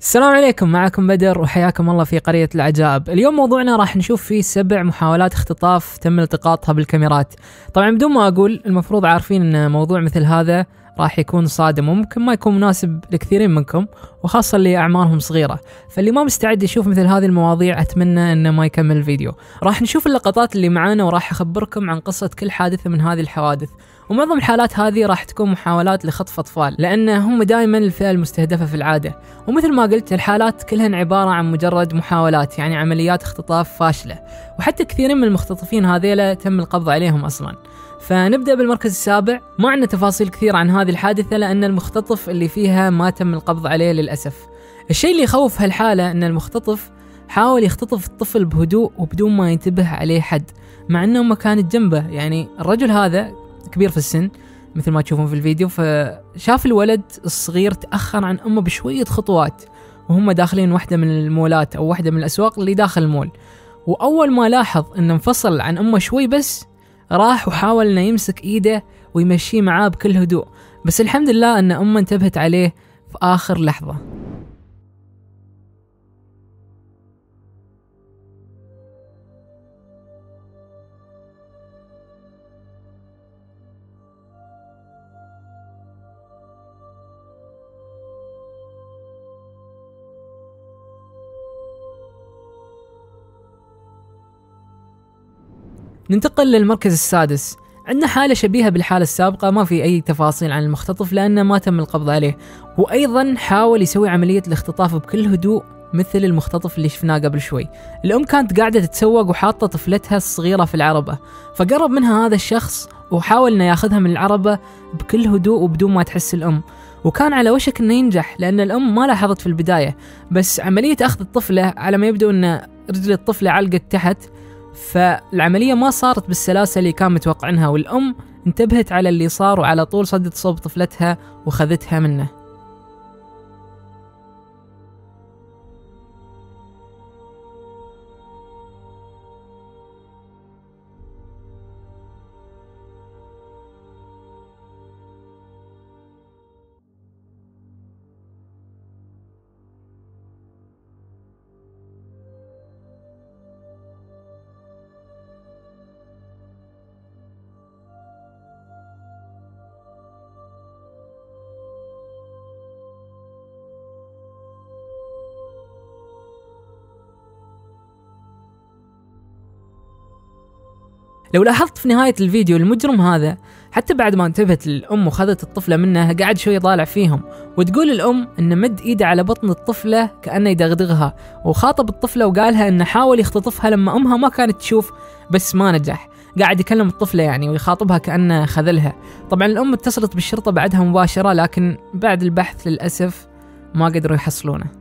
السلام عليكم معكم بدر وحياكم الله في قرية العجائب. اليوم موضوعنا راح نشوف فيه سبع محاولات اختطاف تم التقاطها بالكاميرات. طبعا بدون ما أقول المفروض عارفين أن موضوع مثل هذا راح يكون صادم وممكن ما يكون مناسب لكثيرين منكم وخاصة اللي أعمارهم صغيرة. فاللي ما مستعد يشوف مثل هذه المواضيع أتمنى أنه ما يكمل الفيديو. راح نشوف اللقطات اللي معانا وراح أخبركم عن قصة كل حادثة من هذه الحوادث. ومعظم الحالات هذه راح تكون محاولات لخطف أطفال لأن هم دائما الفئة المستهدفة في العادة. ومثل ما قلت الحالات كلهن عبارة عن مجرد محاولات يعني عمليات اختطاف فاشلة. وحتى كثيرين من المختطفين هذيلا تم القبض عليهم أصلا. فنبدأ بالمركز السابع. ما عندنا تفاصيل كثير عن هذه الحادثة لأن المختطف اللي فيها ما تم القبض عليه للأسف. الشيء اللي يخوف هالحالة أن المختطف حاول يختطف الطفل بهدوء وبدون ما ينتبه عليه حد مع أنه ما كانت جنبه يعني الرجل هذا كبير في السن مثل ما تشوفون في الفيديو. فشاف الولد الصغير تأخر عن أمه بشوية خطوات وهم داخلين واحدة من المولات أو واحدة من الأسواق اللي داخل المول. وأول ما لاحظ أنه انفصل عن أمه شوي بس راح وحاول إنه يمسك إيده ويمشيه معاه بكل هدوء. بس الحمد لله إن أمه انتبهت عليه في آخر لحظة. ننتقل للمركز السادس. عندنا حالة شبيهة بالحالة السابقة ما في أي تفاصيل عن المختطف لأنه ما تم القبض عليه. وأيضا حاول يسوي عملية الاختطاف بكل هدوء مثل المختطف اللي شفناه قبل شوي. الأم كانت قاعدة تتسوق وحاطة طفلتها الصغيرة في العربة. فقرب منها هذا الشخص وحاول إنه ياخذها من العربة بكل هدوء وبدون ما تحس الأم. وكان على وشك إنه ينجح لأن الأم ما لاحظت في البداية. بس عملية أخذ الطفلة على ما يبدو أن رجل الطفلة علقت تحت فالعملية ما صارت بالسلاسة اللي كان متوقعينها والأم انتبهت على اللي صار وعلى طول صدت صوب طفلتها وخذتها منه. لو لاحظت في نهاية الفيديو المجرم هذا حتى بعد ما انتبهت الأم وخذت الطفلة منها قاعد شوي يطالع فيهم وتقول الأم إنه مد إيده على بطن الطفلة كأنه يدغدغها وخاطب الطفلة وقالها إنه حاول يختطفها لما أمها ما كانت تشوف بس ما نجح. قاعد يكلم الطفلة يعني ويخاطبها كأنه خذلها. طبعا الأم اتصلت بالشرطة بعدها مباشرة لكن بعد البحث للأسف ما قدروا يحصلونه.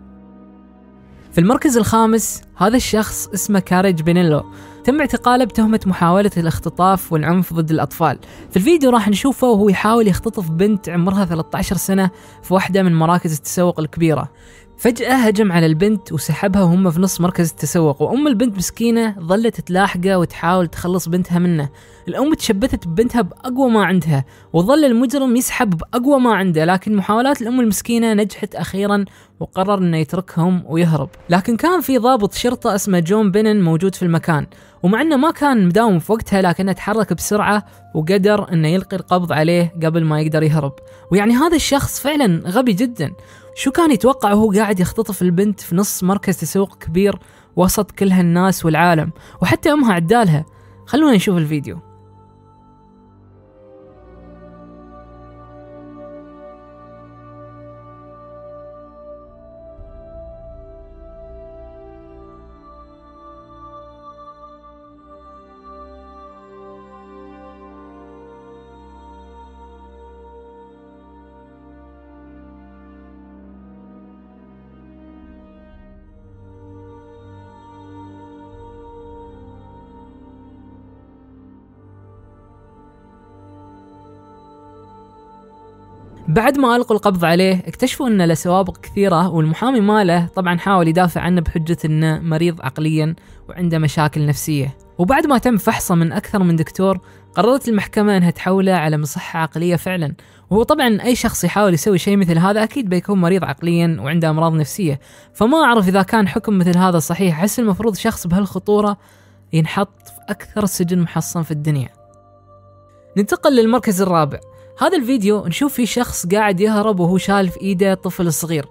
في المركز الخامس هذا الشخص اسمه كاريج بينيلو. تم اعتقاله بتهمة محاولة الاختطاف والعنف ضد الأطفال. في الفيديو راح نشوفه وهو يحاول يختطف بنت عمرها 13 سنة في واحدة من مراكز التسوق الكبيرة. فجأة هجم على البنت وسحبها وهم في نص مركز التسوق وأم البنت مسكينة ظلت تلاحقة وتحاول تخلص بنتها منه. الأم تشبثت ببنتها بأقوى ما عندها وظل المجرم يسحب بأقوى ما عنده لكن محاولات الأم المسكينة نجحت أخيرا وقرر إنه يتركهم ويهرب. لكن كان في ضابط شرطة اسمه جون بينن موجود في المكان ومع إنه ما كان مداوم في وقتها لكنه تحرك بسرعة وقدر إنه يلقي القبض عليه قبل ما يقدر يهرب. ويعني هذا الشخص فعلا غبي جدا. شو كان يتوقع وهو قاعد يختطف البنت في نص مركز تسوق كبير وسط كل هالناس والعالم وحتى أمها عدالها. خلونا نشوف الفيديو. بعد ما ألقوا القبض عليه اكتشفوا أن له سوابق كثيرة والمحامي ماله طبعا حاول يدافع عنه بحجة أنه مريض عقليا وعنده مشاكل نفسية. وبعد ما تم فحصه من أكثر من دكتور قررت المحكمة أنها تحوله على مصحة عقلية فعلا. وهو طبعا أي شخص يحاول يسوي شيء مثل هذا أكيد بيكون مريض عقليا وعنده أمراض نفسية. فما أعرف إذا كان حكم مثل هذا صحيح أحس المفروض شخص بهالخطورة ينحط في أكثر سجن محصن في الدنيا؟ ننتقل للمركز الرابع. هذا الفيديو نشوف فيه شخص قاعد يهرب وهو شال في إيده طفل صغير.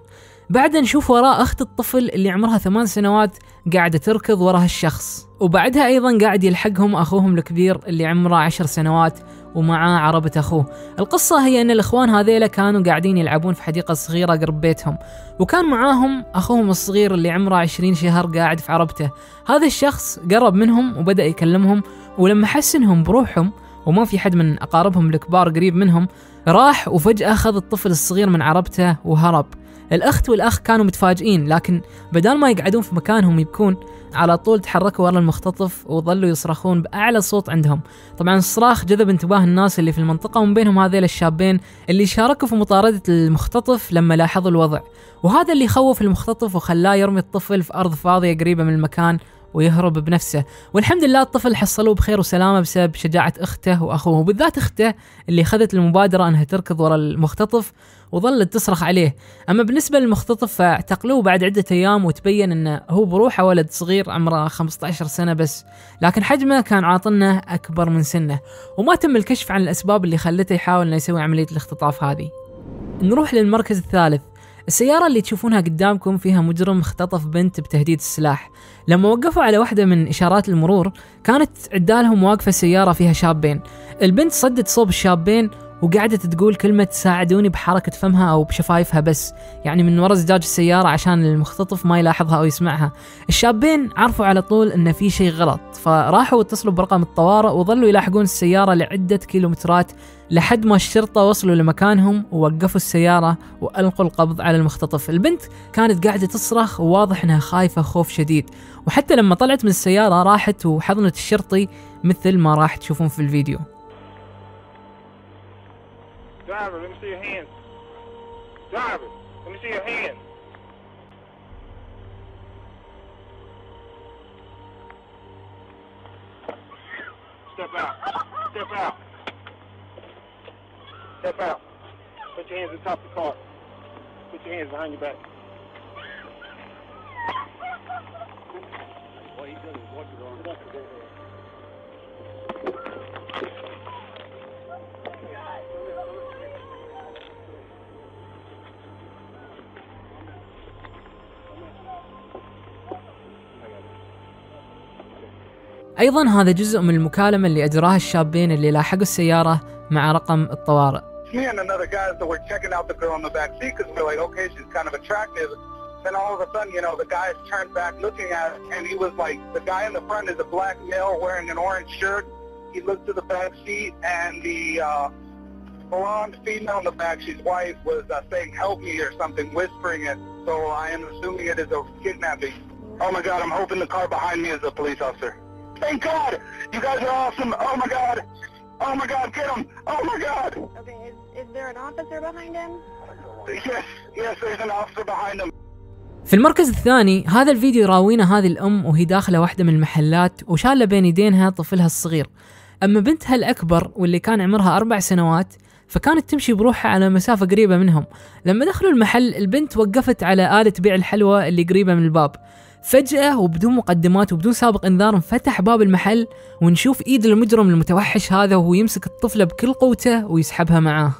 بعدها نشوف وراه أخت الطفل اللي عمرها ثمان سنوات قاعدة تركض ورا هالشخص وبعدها أيضا قاعد يلحقهم أخوهم الكبير اللي عمره عشر سنوات ومعاه عربة أخوه. القصة هي أن الإخوان هذيلا كانوا قاعدين يلعبون في حديقة صغيرة قرب بيتهم. وكان معاهم أخوهم الصغير اللي عمره عشرين شهر قاعد في عربته. هذا الشخص قرب منهم وبدأ يكلمهم ولما حس إنهم بروحهم وما في حد من أقاربهم الكبار قريب منهم راح وفجأة أخذ الطفل الصغير من عربته وهرب. الأخت والأخ كانوا متفاجئين لكن بدال ما يقعدون في مكانهم يبكون على طول تحركوا ورا المختطف وظلوا يصرخون بأعلى صوت عندهم. طبعا الصراخ جذب انتباه الناس اللي في المنطقة ومن بينهم هذيل الشابين اللي شاركوا في مطاردة المختطف لما لاحظوا الوضع. وهذا اللي خوف المختطف وخلاه يرمي الطفل في أرض فاضية قريبة من المكان ويهرب بنفسه. والحمد لله الطفل حصلوه بخير وسلامة بسبب شجاعة أخته وأخوه. وبالذات أخته اللي خذت المبادرة أنها تركض ورا المختطف وظلت تصرخ عليه. أما بالنسبة للمختطف فاعتقلوه بعد عدة أيام وتبين أنه هو بروحه ولد صغير عمره 15 سنة بس. لكن حجمه كان عاطنه أكبر من سنه. وما تم الكشف عن الأسباب اللي خلته يحاول أنه يسوي عملية الاختطاف هذه. نروح للمركز الثالث. السيارة اللي تشوفونها قدامكم فيها مجرم اختطف بنت بتهديد السلاح. لما وقفوا على واحدة من إشارات المرور كانت عدالهم واقفة سيارة فيها شابين. البنت صدت صوب الشابين وقعدت تقول كلمة ساعدوني بحركة فمها أو بشفايفها بس يعني من ورا زجاج السيارة عشان المختطف ما يلاحظها أو يسمعها. الشابين عرفوا على طول أن في شيء غلط فراحوا واتصلوا برقم الطوارئ وظلوا يلاحقون السيارة لعدة كيلومترات لحد ما الشرطة وصلوا لمكانهم ووقفوا السيارة وألقوا القبض على المختطف. البنت كانت قاعدة تصرخ وواضح أنها خايفة خوف شديد. وحتى لما طلعت من السيارة راحت وحضنت الشرطي مثل ما راح تشوفون في الفيديو. Driver, let me see your hands. Driver, let me see your hands. Step out. Step out. Step out. Put your hands on top of the car. Put your hands behind your back. What he's doing is walking around. أيضا هذا جزء من المكالمة اللي أجراها الشابين اللي لاحقوا السيارة مع رقم الطوارئ me and another guy that were checking out the girl in the back seat because we're like, okay, she's kind of attractive. Then all of a sudden, you know, the guy turned back looking at it, and he was like, the guy in the front is a black male wearing an orange shirt. He looked to the back seat, and the uh, blonde female in the back, she's white, was uh, saying, help me or something, whispering it. So I am assuming it is a kidnapping. Oh my God, I'm hoping the car behind me is a police officer. Thank God! You guys are awesome! Oh my God! Oh my God, get him! Oh my God! Okay, is, is there an officer behind him? Yes, yes, there's an officer behind him. في المركز الثاني هذا الفيديو يراوينا هذه الأم وهي داخلة واحدة من المحلات وشالة بين يدينها طفلها الصغير أما بنتها الأكبر واللي كان عمرها أربع سنوات فكانت تمشي بروحها على مسافة قريبة منهم لما دخلوا المحل البنت وقفت على آلة بيع الحلوى اللي قريبة من الباب فجأة وبدون مقدمات وبدون سابق إنذار انفتح باب المحل ونشوف إيد المجرم المتوحش هذا وهو يمسك الطفلة بكل قوته ويسحبها معاه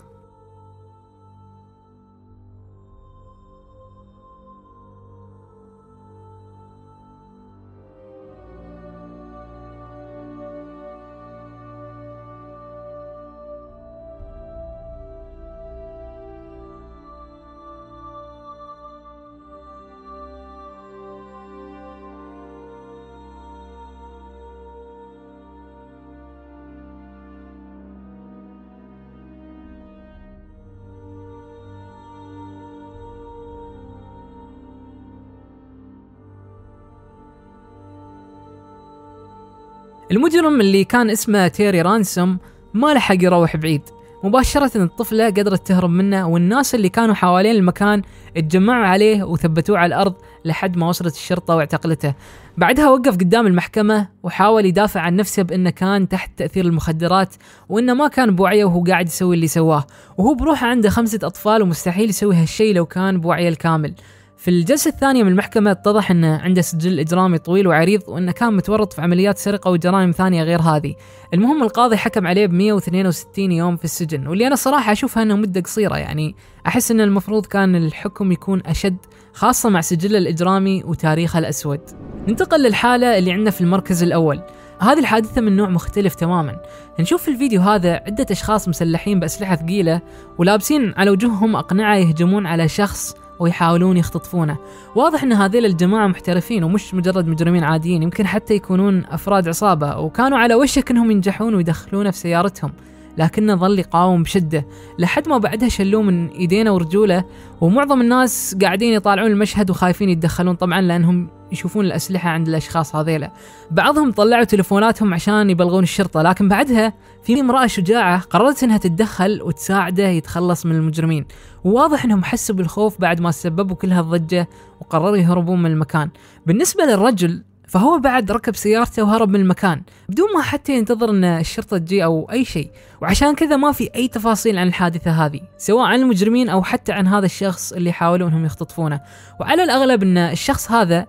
المجرم اللي كان اسمه تيري رانسوم ما لحق يروح بعيد. مباشرة الطفلة قدرت تهرب منه والناس اللي كانوا حوالين المكان اتجمعوا عليه وثبتوه على الأرض لحد ما وصلت الشرطة واعتقلته. بعدها وقف قدام المحكمة وحاول يدافع عن نفسه بأنه كان تحت تأثير المخدرات وأنه ما كان بوعيه وهو قاعد يسوي اللي سواه. وهو بروحه عنده خمسة أطفال ومستحيل يسوي هالشيء لو كان بوعيه الكامل. في الجلسة الثانية من المحكمة اتضح انه عنده سجل إجرامي طويل وعريض وإنه كان متورط في عمليات سرقة وجرائم ثانية غير هذه. المهم القاضي حكم عليه ب 162 يوم في السجن واللي أنا صراحة أشوفها إنه مدة قصيرة يعني أحس إن المفروض كان الحكم يكون أشد خاصة مع سجله الإجرامي وتاريخه الأسود. ننتقل للحالة اللي عندنا في المركز الأول. هذه الحادثة من نوع مختلف تماما نشوف في الفيديو هذا عدة أشخاص مسلحين بأسلحة ثقيلة ولابسين على وجوههم أقنعة يهجمون على شخص ويحاولون يختطفونه. واضح إن هذيل الجماعة محترفين ومش مجرد مجرمين عاديين يمكن حتى يكونون أفراد عصابة وكانوا على وشك إنهم ينجحون ويدخلونه في سيارتهم. لكنه ظل يقاوم بشدة. لحد ما بعدها شلوه من إيدينه ورجوله ومعظم الناس قاعدين يطالعون المشهد وخايفين يتدخلون طبعا لأنهم يشوفون الأسلحة عند الأشخاص هذيلا. بعضهم طلعوا تلفوناتهم عشان يبلغون الشرطة لكن بعدها في امرأة شجاعة قررت إنها تتدخل وتساعده يتخلص من المجرمين. وواضح إنهم حسوا بالخوف بعد ما سببوا كل هالضجة وقرروا يهربون من المكان. بالنسبة للرجل فهو بعد ركب سيارته وهرب من المكان بدون ما حتى ينتظر إن الشرطة تجي أو أي شيء. وعشان كذا ما في أي تفاصيل عن الحادثة هذه سواء عن المجرمين أو حتى عن هذا الشخص اللي حاولوا إنهم يختطفونه. وعلى الأغلب إن الشخص هذا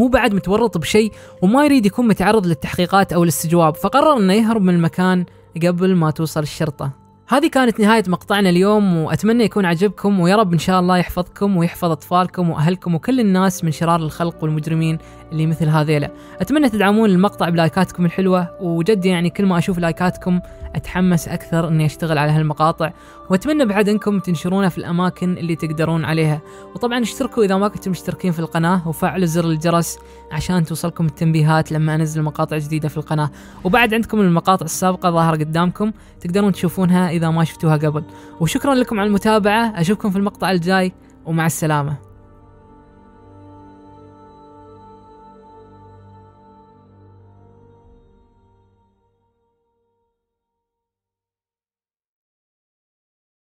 هو بعد متورط بشيء وما يريد يكون متعرض للتحقيقات أو الاستجواب فقرر إنه يهرب من المكان قبل ما توصل الشرطة. هذه كانت نهاية مقطعنا اليوم وأتمنى يكون عجبكم ويا رب إن شاء الله يحفظكم ويحفظ أطفالكم وأهلكم وكل الناس من شرار الخلق والمجرمين اللي مثل هذيلا. أتمنى تدعمون المقطع بلايكاتكم الحلوة وجد يعني كل ما أشوف لايكاتكم أتحمس أكثر إني أشتغل على هالمقاطع وأتمنى بعد أنكم تنشرونها في الأماكن اللي تقدرون عليها. وطبعا اشتركوا إذا ما كنتم مشتركين في القناة وفعلوا زر الجرس عشان توصلكم التنبيهات لما أنزل مقاطع جديدة في القناة. وبعد عندكم المقاطع السابقة ظاهرة قدامكم تقدرون تشوفونها إذا ما شفتوها قبل. وشكرا لكم على المتابعة أشوفكم في المقطع الجاي ومع السلامة.